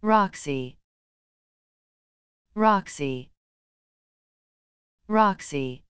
Roxy. Roxy. Roxy.